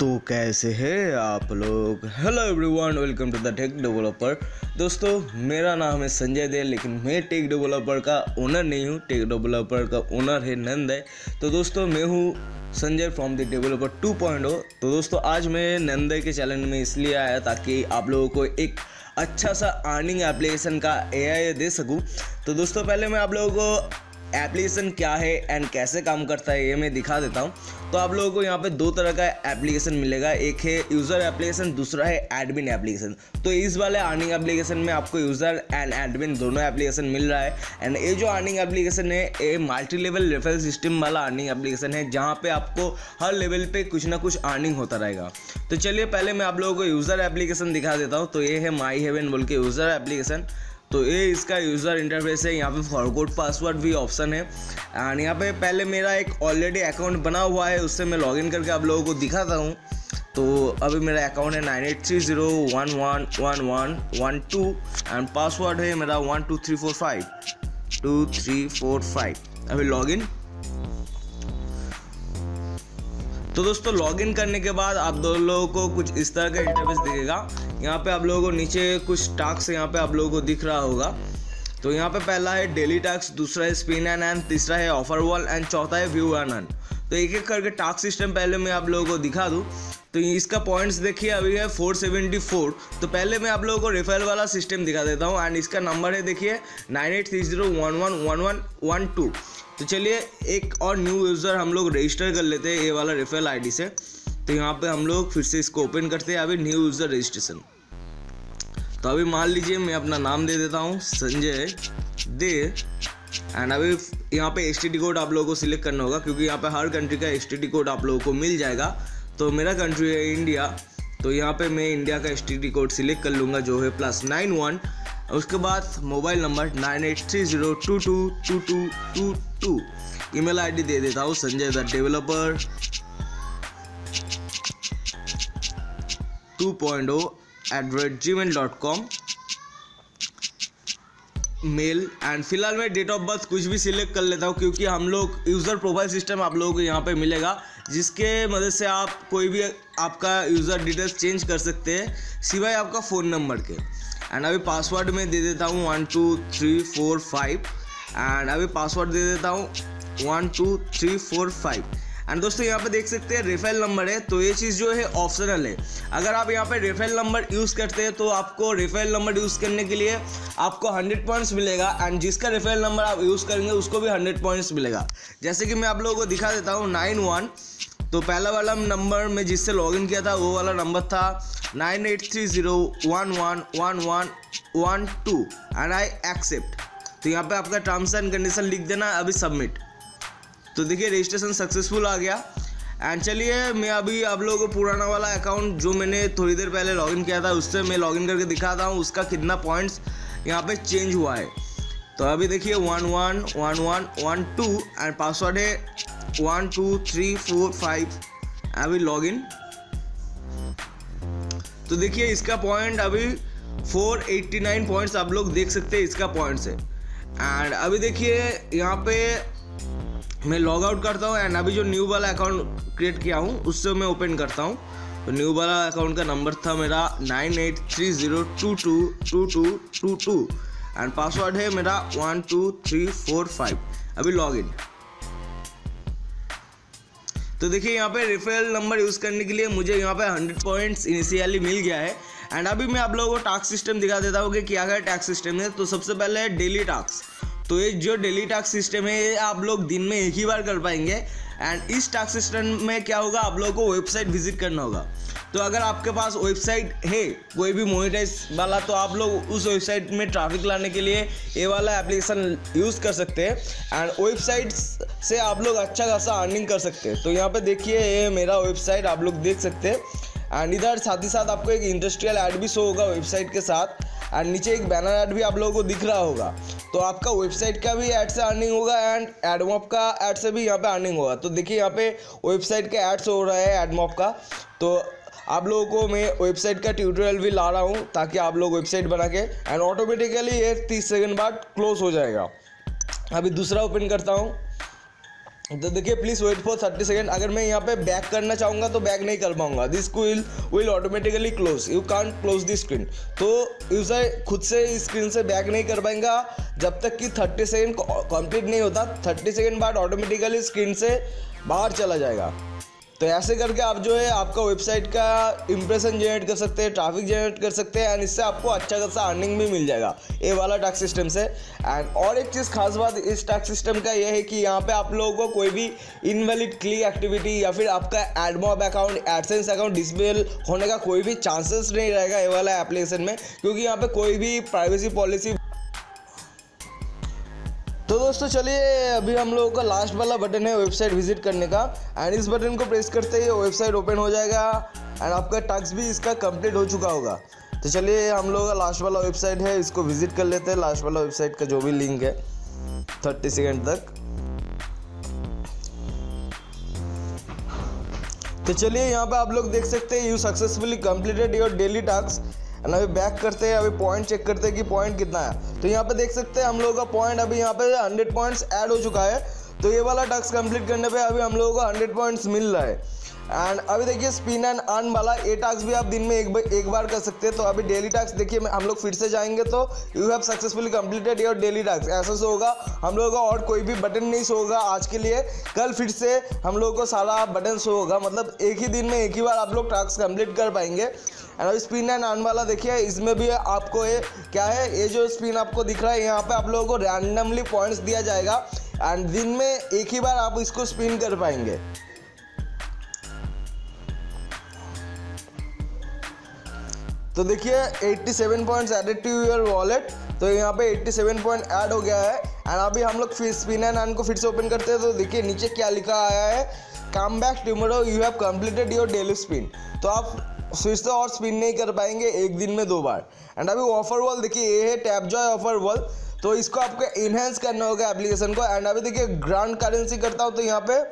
तो कैसे हैं आप लोग? Hello everyone welcome to the tech developer दोस्तों, मेरा नाम है संजय देव, लेकिन मैं टेक डेवलपर का ओनर नहीं हूँ। टेक डेवलपर का ओनर है नंद है। तो दोस्तों, मैं हूँ संजय फ्रॉम द डेवलपर 2.0 तो दोस्तों, आज मैं नंदय के चैलेंज में इसलिए आया ताकि आप लोगों को एक अच्छा सा अर्निंग एप्लीकेशन का ए दे सकूँ। तो दोस्तों, पहले मैं आप लोगों को एप्लीकेशन क्या है एंड कैसे काम करता है, ये मैं दिखा देता हूँ। तो आप लोगों को यहाँ पे दो तरह का एप्लीकेशन मिलेगा। एक है यूज़र एप्लीकेशन दूसरा है एडमिन एप्लीकेशन तो इस वाले अर्निंग एप्लीकेशन में आपको यूज़र एंड एडमिन दोनों एप्लीकेशन मिल रहा है। एंड ये जो अर्निंग एप्लीकेशन है, ये मल्टी लेवल रेफरल सिस्टम वाला अर्निंग एप्लीकेशन है, जहाँ पे आपको हर लेवल पे कुछ ना कुछ अर्निंग होता रहेगा। तो चलिए, पहले मैं आप लोगों को यूज़र एप्लीकेशन दिखा देता हूँ। तो ये है माई हेवन बोल के यूज़र एप्लीकेशन तो ये इसका यूज़र इंटरफेस है, यहाँ पे फॉरगोड पासवर्ड भी ऑप्शन है। एंड यहाँ पे पहले मेरा एक ऑलरेडी अकाउंट बना हुआ है, उससे मैं लॉगिन करके आप लोगों को दिखाता हूँ। तो अभी मेरा अकाउंट है nine eight three zero one one one one one two and password है मेरा one two three four five two three four five अभी लॉगिन तो दोस्तों लॉगिन करने के बाद आप दो लोगों को कुछ इस तरह का इंटरफेस दिखेगा। यहाँ पे आप लोगों को नीचे कुछ टास्क यहाँ पे आप लोगों को दिख रहा होगा। तो यहाँ पे पहला है डेली टास्क दूसरा है स्पिन एंड एंड तीसरा है ऑफ़र वॉल एंड चौथा है व्यू एंड एंड तो एक एक करके टास्क सिस्टम पहले मैं आप लोगों को दिखा दूँ। तो इसका पॉइंट्स देखिए, अभी है 474 तो पहले मैं आप लोगों को रेफरल वाला सिस्टम दिखा देता हूँ एंड इसका नंबर है देखिए nine eight three zero one one one one one two तो चलिए, एक और न्यू यूज़र हम लोग रजिस्टर कर लेते हैं ये वाला रेफरल आईडी से। तो यहाँ पे हम लोग फिर से इसको ओपन करते हैं। अभी न्यू यूज़र रजिस्ट्रेशन तो अभी मान लीजिए मैं अपना नाम दे देता हूँ, संजय दे। एंड अभी यहाँ पे एसटीडी कोड आप लोगों को सिलेक्ट करना होगा, क्योंकि यहाँ पे हर कंट्री का एसटीडी कोड आप लोगों को मिल जाएगा। तो मेरा कंट्री है इंडिया तो यहाँ पे मैं इंडिया का एस कोड सिलेक्ट कर लूँगा, जो है प्लस नाइन वन उसके बाद mobile number nine eight three zero two two two two two two email I D दे देता हूँ, Sanjay the developer two point O at rate gmail dot com mail and फ़िलहाल मैं date of birth कुछ भी select कर लेता हूँ क्योंकि हम लोग यूज़र प्रोफ़ाइल सिस्टम आप लोगों को यहाँ पे मिलेगा, जिसके मदद से आप कोई भी आपका यूज़र डिटेल्स चेंज कर सकते हैं, सिवाय आपका फ़ोन नंबर के। एंड अभी पासवर्ड में दे देता हूँ one two three four five and अभी पासवर्ड दे देता हूँ one two three four five and दोस्तों, यहाँ पे देख सकते हैं रेफेल नंबर है तो ये चीज़ जो है ऑप्शनल है। अगर आप यहाँ पे रेफेल नंबर यूज़ करते हैं तो आपको रेफेल नंबर यूज़ करने के लिए आपको 100 पॉइंट्स मिलेगा। एंड जिसका रेफेल नंबर आप यूज़ करेंगे, उसको भी 100 पॉइंट्स मिलेगा। जैसे कि मैं आप लोगों को दिखा देता हूँ, नाइन वन। तो पहला वाला नंबर में जिससे लॉगिन किया था, वो वाला नंबर था nine eight three zero one one one one one two. And I accept तो यहाँ पे आपका टर्म्स एंड कंडीशन लिख देना, अभी सबमिट तो देखिए रजिस्ट्रेशन सक्सेसफुल आ गया। एंड चलिए, मैं अभी आप लोगों को पुराना वाला अकाउंट जो मैंने थोड़ी देर पहले लॉगिन किया था, उससे मैं लॉगिन करके दिखाता हूँ, उसका कितना पॉइंट्स यहाँ पे चेंज हुआ है। तो अभी देखिए one one one one one two and password है one two three four five अभी लॉगिन तो देखिए, इसका पॉइंट अभी 489 पॉइंट्स आप लोग देख सकते हैं, इसका पॉइंट्स है। एंड अभी देखिए, यहाँ पे मैं लॉग आउट करता हूँ एंड अभी जो न्यू वाला अकाउंट क्रिएट किया हूँ, उससे मैं ओपन करता हूँ। तो न्यू वाला अकाउंट का नंबर था मेरा nine eight three zero two two two two two two and password है मेरा one two three four five अभी लॉग इन तो देखिए, यहाँ पे रेफरल नंबर यूज़ करने के लिए मुझे यहाँ पे हंड्रेड पॉइंट्स इनिशियली मिल गया है। एंड अभी मैं आप लोगों को टास्क सिस्टम दिखा देता हूँ कि क्या क्या टास्क सिस्टम है। तो सबसे पहले है डेली टास्क तो ये जो डेली टास्क सिस्टम है, ये आप लोग दिन में एक ही बार कर पाएँगे। एंड इस टास्क सिस्टम में क्या होगा, आप लोगों को वेबसाइट विज़िट करना होगा। तो अगर आपके पास वेबसाइट है, कोई भी मोनिटाइज वाला तो आप लोग उस वेबसाइट में ट्रैफ़िक लाने के लिए ये वाला एप्लीकेशन यूज़ कर सकते हैं। एंड वेबसाइट से आप लोग अच्छा खासा अर्निंग कर सकते हैं। तो यहाँ पे देखिए, ये मेरा वेबसाइट आप लोग देख सकते हैं। एंड इधर साथ ही साथ आपको एक इंडस्ट्रियल ऐड भी शो होगा वेबसाइट के साथ। एंड नीचे एक बैनर ऐड भी आप लोगों को दिख रहा होगा। तो आपका वेबसाइट का भी ऐड से अर्निंग होगा एंड एडमॉप का ऐड से भी यहाँ पे अर्निंग होगा। तो देखिए यहाँ पे वेबसाइट का एड्स हो रहा है एडमॉप का। तो आप लोगों को मैं वेबसाइट का ट्यूटोरियल भी ला रहा हूँ ताकि आप लोग वेबसाइट बना के एंड ऑटोमेटिकली ये तीस सेकेंड बाद क्लोज हो जाएगा। अभी दूसरा ओपन करता हूँ। तो देखिए please wait for thirty second अगर मैं यहाँ पे बैक करना चाहूँगा तो बैक नहीं कर पाऊँगा. This will will automatically close you can't close the screen तो यूज़र खुद से स्क्रीन से बैक नहीं कर पाएँगा. जब तक कि थर्टी सेकेंड कंप्लीट नहीं होता थर्टी सेकेंड बाद ऑटोमेटिकली स्क्रीन से बाहर चला जाएगा. तो ऐसे करके आप जो है आपका वेबसाइट का इंप्रेशन जनरेट कर सकते हैं ट्रैफ़िक जनरेट कर सकते हैं एंड इससे आपको अच्छा खासा अर्निंग भी मिल जाएगा। ये वाला टैक्स सिस्टम से। एंड और एक चीज़ खास बात, इस टैक्स सिस्टम का ये है कि यहाँ पे आप लोगों को कोई भी इनवैलिड क्ली एक्टिविटी या फिर आपका AdMob account AdSense account disable होने का कोई भी चांसेस नहीं रहेगा ये वाला एप्लीकेशन में। क्योंकि यहाँ पर कोई भी प्राइवेसी पॉलिसी तो दोस्तों चलिए, अभी हम लोगों का लास्ट वाला बटन है वेबसाइट विज़िट करने का। एंड इस बटन को प्रेस करते ही वेबसाइट ओपन हो जाएगा। एंड आपका टास्क भी इसका कंप्लीट हो चुका होगा। तो चलिए, हम लोग का लास्ट वाला वेबसाइट है, इसको विज़िट कर लेते हैं। लास्ट वाला वेबसाइट का जो भी लिंक है थर्टी सेकेंड तक। तो चलिए, यहाँ पे आप लोग देख सकते हैं you successfully completed your daily task and अभी बैक करते हैं, अभी पॉइंट चेक करते हैं कि पॉइंट कितना है। तो यहाँ पे देख सकते हैं हम लोगों का पॉइंट अभी यहाँ पे हंड्रेड पॉइंट्स ऐड हो चुका है। तो ये वाला टास्क कंप्लीट करने पे अभी हम लोगों को हंड्रेड पॉइंट्स मिल रहा है। एंड अभी देखिए स्पिन एंड अर्न वाला ए टास्क भी आप दिन में एक एक बार कर सकते हैं। तो अभी डेली टास्क देखिए हम लोग फिर से जाएँगे तो you have successfully completed your daily task ऐसा से होगा, हम लोगों का और कोई भी बटन नहीं सो होगा आज के लिए। कल फिर से हम लोगों को सारा बटन सो होगा। मतलब एक ही दिन में एक ही बार आप लोग टास्क कंप्लीट कर पाएँगे। एंड अभी स्पिन एंड अर्न वाला देखिए, इसमें भी आपको ये, क्या है, ये जो स्पिन आपको दिख रहा है, यहाँ पे आप लोगों को रैंडमली पॉइंट्स दिया जाएगा। एंड दिन में एक ही बार आप इसको स्पिन कर पाएँगे। तो देखिए 87 points added to your wallet तो यहाँ पे 87 पॉइंट ऐड हो गया है। एंड अभी हम लोग फिर स्पिन एंड अन को फिर से ओपन करते हैं। तो देखिए, नीचे क्या लिखा आया है? Come back tomorrow you have completed your daily spin तो आप फिर से और स्पिन नहीं कर पाएँगे, एक दिन में दो बार। एंड अभी ऑफ़र वॉल देखिए, ये है टैप जॉय ऑफ़र वॉल तो इसको आपको इन्हेंस करना होगा एप्लीकेशन को। एंड अभी देखिए ग्रांड करेंसी करता हूँ तो यहाँ पे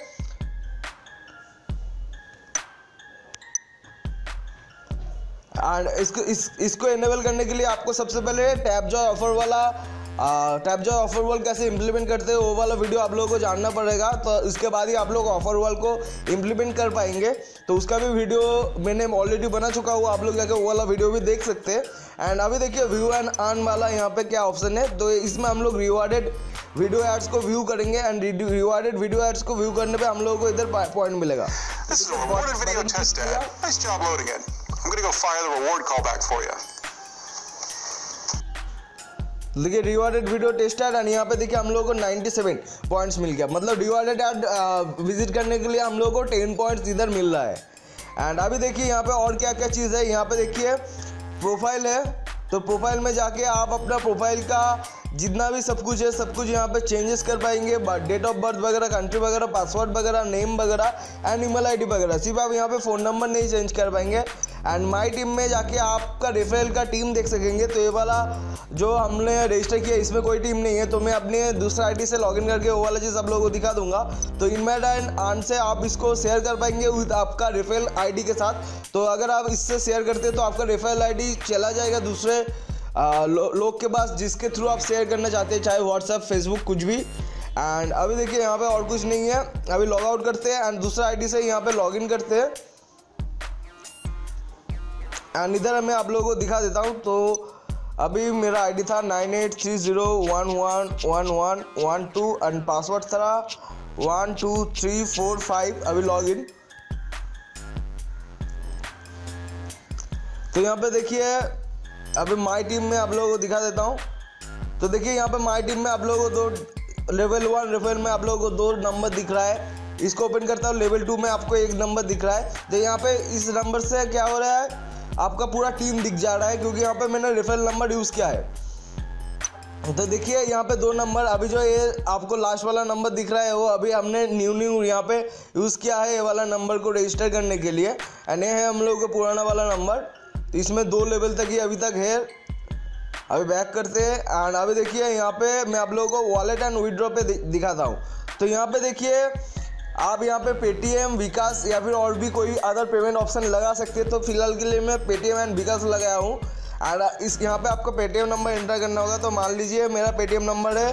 एंड इसको इस इसको इनेबल करने के लिए आपको सबसे पहले टैप जॉय ऑफ़र वाला टैप जॉय ऑफ़र वॉल कैसे इंप्लीमेंट करते हैं वो वाला वीडियो आप लोगों को जानना पड़ेगा। तो इसके बाद ही आप लोग ऑफ़र वॉल को इंप्लीमेंट कर पाएँगे। तो उसका भी वीडियो मैंने ऑलरेडी बना चुका हुआ आप लोग जाकर वो वाला वीडियो भी देख सकते हैं। एंड अभी देखिए व्यू एंड अर्न वाला यहाँ पे क्या ऑप्शन है? तो इसमें हम लोग रिवॉर्डेड वीडियो एड्स को व्यू करेंगे एंड रिवॉर्डेड वीडियो एड्स को व्यू करने पे हम लोगों को इधर पॉइंट मिलेगा। I'm gonna go fire the reward callback for you. देखिए rewarded video test ad and यहाँ पे देखिए हम लोगों को 97 पॉइंट्स मिल गया। मतलब रिवार्डेड एड विज़िट करने के लिए हम लोगों को 10 पॉइंट्स इधर मिल रहा है। एंड अभी देखिए, यहाँ पे और क्या क्या चीज़ है? यहाँ पे देखिए प्रोफ़ाइल है। तो प्रोफ़ाइल में जाके आप अपना प्रोफ़ाइल का जितना भी सब कुछ है, सब कुछ यहाँ पे चेंजेस कर पाएँगे। डेट ऑफ़ बर्थ वगैरह कंट्री वगैरह पासवर्ड वगैरह नेम वगैरह एंड ईमेल आईडी वगैरह, सिर्फ़ आप यहाँ पे फ़ोन नंबर नहीं चेंज कर पाएँगे। एंड माई टीम में जाके आपका रेफरल का टीम देख सकेंगे। तो ये वाला जो हमने रजिस्टर किया इसमें कोई टीम नहीं है। तो मैं अपने दूसरा आईडी से लॉगिन करके वो वाला चीज़ आप लोगों को दिखा दूँगा। तो इनमेड एंड आन से आप इसको शेयर कर पाएँगे विद आपका रेफरल आईडी के साथ। तो अगर आप इससे शेयर करते हैं तो आपका रेफरल आईडी चला जाएगा दूसरे लो, लोग के पास जिसके थ्रू आप शेयर करना चाहते हैं चाहे व्हाट्सएप फेसबुक कुछ भी। एंड अभी देखिए यहाँ पे और कुछ नहीं है। अभी लॉग आउट करते हैं एंड दूसरा आईडी से यहाँ पे लॉगिन करते हैं। एंड इधर मैं आप लोगों को दिखा देता हूँ तो अभी मेरा आईडी था nine eight three zero one one one one one two and password था one two three four five अभी लॉग इन तो यहाँ पे देखिए, अभी माई टीम में आप लोगों को दिखा देता हूँ। तो देखिए, यहाँ पे माई टीम में आप लोगों को दो लेवल वन लेवल में आप लोगों को दो नंबर दिख रहा है। इसको ओपन करता हूँ लेवल टू में आपको एक नंबर दिख रहा है। तो यहाँ पे इस नंबर से क्या हो रहा है? आपका पूरा टीम दिख जा रहा है क्योंकि यहाँ पे मैंने रेफरल नंबर यूज़ किया है। तो देखिए, यहाँ पे दो नंबर अभी जो ये आपको लास्ट वाला नंबर दिख रहा है, वो अभी हमने न्यू न्यू यहाँ पे यूज़ किया है ये वाला नंबर को रजिस्टर करने के लिए। एंड ये है हम लोग का पुराना वाला नंबर तो इसमें दो लेवल तक ही अभी तक है। अभी बैक करते हैं। एंड अभी देखिए, यहाँ पे मैं आप लोगों को वॉलेट एंड विड्रॉ पे दिखाता हूँ। तो यहाँ पे देखिए आप यहाँ पे पेटीएम विकास या फिर और भी कोई अदर पेमेंट ऑप्शन लगा सकते हैं तो फ़िलहाल के लिए मैं पेटीएम एंड विकास लगाया हूँ। एंड इस यहाँ पे आपको पेटीएम नंबर एंटर करना होगा तो मान लीजिए मेरा पेटीएम नंबर है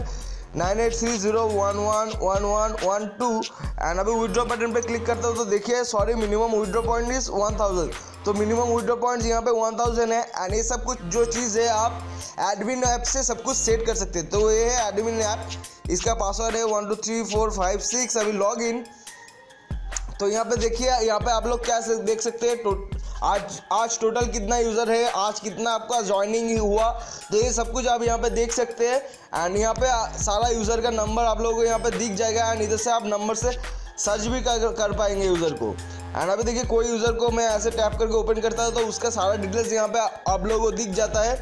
nine eight three zero one one one one one two and अभी विड्रॉ बटन पे क्लिक करता हूँ तो देखिए sorry minimum withdraw point is one thousand तो मिनिमम विड्रॉ पॉइंट यहाँ पे वन थाउज़ेंड है एंड ये सब कुछ जो चीज़ है आप एडमिन ऐप से सब कुछ सेट कर सकते हैं। तो ये है एडमिन ऐप इसका पासवर्ड है one two three four five six अभी लॉग इन तो यहाँ पे देखिए यहाँ पे आप लोग क्या देख सकते हैं आज आज टोटल कितना यूज़र है आज कितना आपका ज्वाइनिंग हुआ। तो ये सब कुछ आप यहाँ पे देख सकते हैं एंड यहाँ पे सारा यूज़र का नंबर आप लोगों को यहाँ पे दिख जाएगा एंड इधर से आप नंबर से सर्च भी कर, कर पाएँगे यूज़र को। एंड अभी देखिए, कोई यूज़र को मैं ऐसे टैप करके ओपन करता हूँ तो उसका सारा डिटेल्स यहाँ पे आप लोगों को दिख जाता है।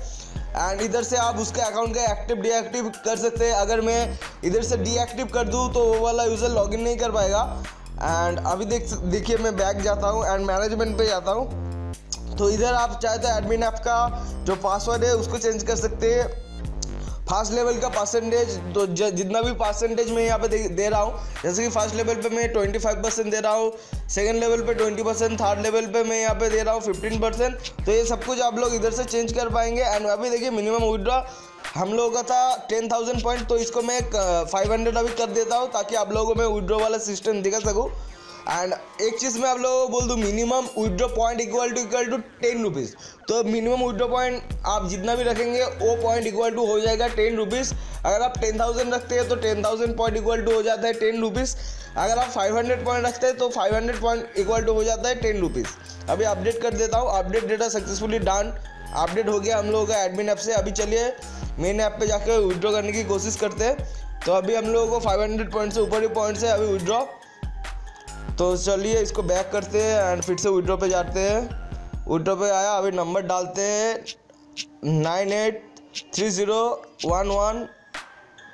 एंड इधर से आप उसके अकाउंट का एक्टिव डीएक्टिव कर सकते हैं। अगर मैं इधर से डीएक्टिव कर दूँ तो वो वाला यूज़र लॉगिन नहीं कर पाएगा। एंड अभी देख, देखिए, मैं बैक जाता हूँ एंड मैनेजमेंट पे जाता हूँ। तो इधर आप चाहे तो एडमिन ऐप का जो पासवर्ड है, उसको चेंज कर सकते हैं। फ़र्स्ट लेवल का परसेंटेज तो जितना भी परसेंटेज मैं यहाँ पे दे, दे रहा हूँ जैसे कि फ़र्स्ट लेवल पे मैं 25 परसेंट दे रहा हूँ सेकंड लेवल पे 20 परसेंट थर्ड लेवल पे मैं यहाँ पे दे रहा हूँ 15 परसेंट तो ये सब कुछ आप लोग इधर से चेंज कर पाएँगे। एंड अभी देखिए मिनिमम विड्रॉ हम लोगों का था टेन थाउज़ेंड पॉइंट तो इसको मैं फाइव हंड्रेड अभी कर देता हूँ ताकि आप लोगों को मैं विड्रॉ वाला सिस्टम दिखा सकूँ। एंड एक चीज़ मैं आप लोगों को बोल दूँ minimum withdraw point equal to equal to ten rupees तो मिनिमम विड्रॉ पॉइंट आप जितना भी रखेंगे, वो पॉइंट इक्वल टू हो जाएगा टेन रुपीज़ अगर आप टेन थाउज़ेंड रखते हैं तो ten thousand point equal to हो जाता है टेन रुपीज़ अगर आप फाइव हंड्रेड पॉइंट रखते हैं तो five hundred point equal to हो जाता है टेन रुपीज़ अभी अपडेट कर देता हूँ update data successfully done update हो गया हम लोगों का एडमिन ऐप से. अभी चलिए मेन ऐप पे जाकर विड्रॉ करने की कोशिश करते हैं. तो अभी हम लोगों को 500 पॉइंट से ऊपर ही पॉइंट से अभी विड्रॉ तो चलिए इसको बैक करते हैं एंड फिर से विड्रॉ पे जाते हैं। विड्रो पे आया, अभी नंबर डालते हैं। Nine eight three zero one one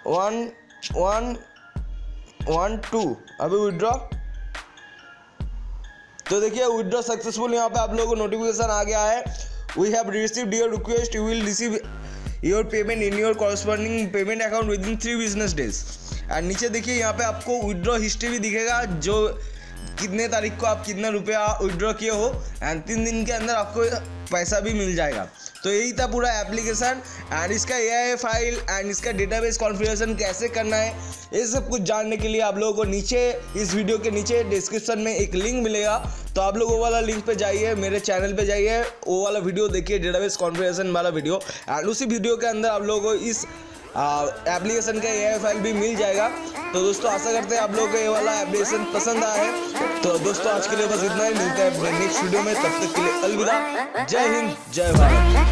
one one one two अभी विड्रॉ तो देखिए विड्रॉ सक्सेसफुल यहाँ पे आप लोगों को नोटिफिकेशन आ गया है। We have received your request you will receive your payment in your corresponding payment account within three business days and नीचे देखिए, यहाँ पे आपको विड्रॉ हिस्ट्री भी दिखेगा, जो कितने तारीख को आप कितना रुपया विड्रॉ किए हो एंड तीन दिन के अंदर आपको पैसा भी मिल जाएगा। तो यही था पूरा एप्लीकेशन एंड इसका ए फ़ाइल एंड इसका डेटाबेस कॉन्फ़िगरेशन कैसे करना है, ये सब कुछ जानने के लिए आप लोगों को नीचे, इस वीडियो के नीचे डिस्क्रिप्शन में एक लिंक मिलेगा। तो आप लोग वो वाला लिंक पे जाइए, मेरे चैनल पे जाइए, वो वाला वीडियो देखिए डेटाबेस कॉन्फ़िगरेशन वाला वीडियो एंड उसी वीडियो के अंदर आप लोगों को इस एप्लीकेशन का ए फ़ाइल भी मिल जाएगा। तो दोस्तों, आशा करते हैं आप लोगों को ये वाला एप्लीकेशन पसंद आया है। तो दोस्तों, आज के लिए बस इतना ही, मिलता है नेक्स्ट वीडियो में। तब तक के लिए अलविदा। जय हिंद, जय भारत।